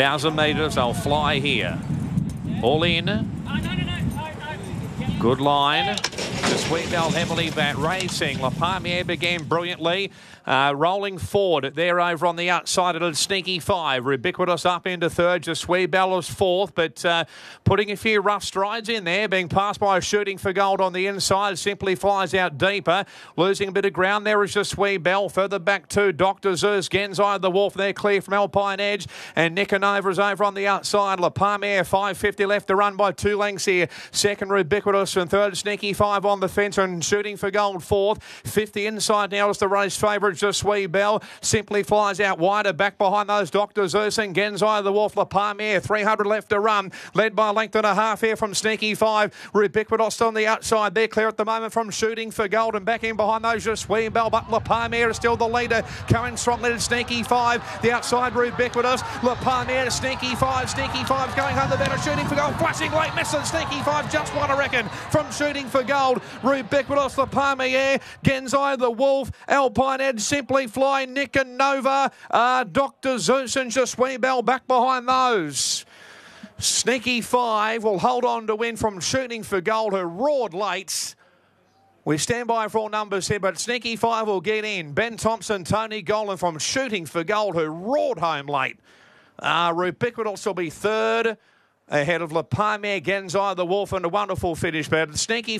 Thousand metres, they'll fly here. All in. Good line. The Sweet Bell heavily back racing. Le Palmier began brilliantly. Uh, rolling forward, they're over on the outside at a sneaky five. Rubiquitous up into third. Just Sweet Bell is fourth, but uh, putting a few rough strides in there. Being passed by shooting for gold on the inside. Simply flies out deeper. Losing a bit of ground there is just Sweet Bell. Further back to Dr. Zeus. Genzai the Wolf. They're clear from Alpine Edge. And Nicanova is over on the outside. Le Palmier 550 left to run by two lengths here. Second Rubiquitous and third Sneaky Five on the fence and shooting for gold fourth. 50 inside now is the race favourite, just Wee Bell. Simply flies out wider back behind those. Zeus and Genzai the Wolf Le Palmier. 300 left to run. Led by a length and a half here from Sneaky Five. Rubiquitous on the outside. They're clear at the moment from shooting for gold and back in behind those just Wee Bell. But Le Palmier is still the leader. Coming strong leaded Sneaky Five. The outside Rubiquitous. Le Palmier, Sneaky Five. Sneaky Five going home the better. Shooting for gold. Flashing late misses. Sneaky Five just one, I reckon, from shooting for gold. Rubiquitous the Palmier. Genzai the Wolf. Alpine Edge simply fly. Nick and Nova. Uh, Dr. Zeus and Jaswee Bell back behind those. Sneaky Five will hold on to win from shooting for gold. Who roared late. We stand by for all numbers here, but Sneaky Five will get in. Ben Thompson, Tony Gollan from Shooting for Gold, who roared home late. Uh, will be third, ahead of Le Palmier, Genzai, the Wolf, and a wonderful finish. But Sneaky